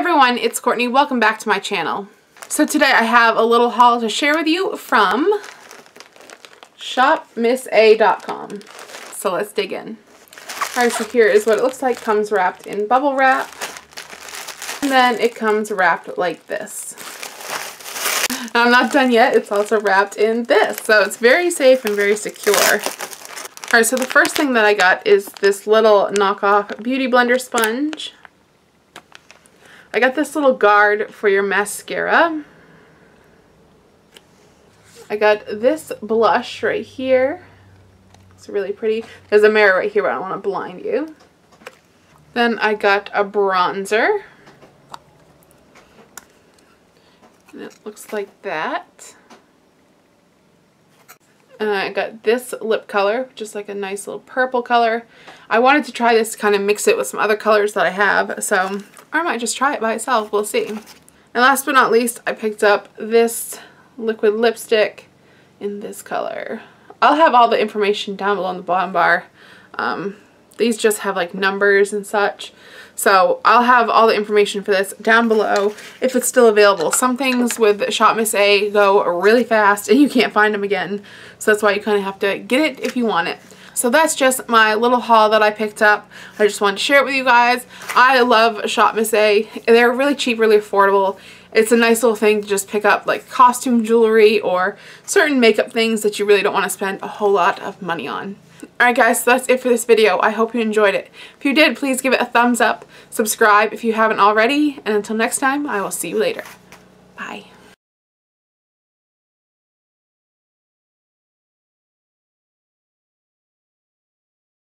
everyone, it's Courtney. Welcome back to my channel. So today I have a little haul to share with you from shopmissa.com. So let's dig in. Alright, so here is what it looks like. Comes wrapped in bubble wrap. And then it comes wrapped like this. I'm not done yet. It's also wrapped in this. So it's very safe and very secure. Alright, so the first thing that I got is this little knockoff Beauty Blender sponge. I got this little guard for your mascara. I got this blush right here. It's really pretty. There's a mirror right here, but I don't want to blind you. Then I got a bronzer. And it looks like that. Uh, I got this lip color, just like a nice little purple color. I wanted to try this to kind of mix it with some other colors that I have, so or I might just try it by itself. We'll see. And last but not least, I picked up this liquid lipstick in this color. I'll have all the information down below in the bottom bar. Um, these just have like numbers and such. So I'll have all the information for this down below if it's still available. Some things with Shop Miss A go really fast and you can't find them again. So that's why you kind of have to get it if you want it. So that's just my little haul that I picked up. I just wanted to share it with you guys. I love Shop Miss A. They're really cheap, really affordable. It's a nice little thing to just pick up like costume jewelry or certain makeup things that you really don't want to spend a whole lot of money on. Alright guys, so that's it for this video. I hope you enjoyed it. If you did, please give it a thumbs up, subscribe if you haven't already, and until next time, I will see you later. Bye.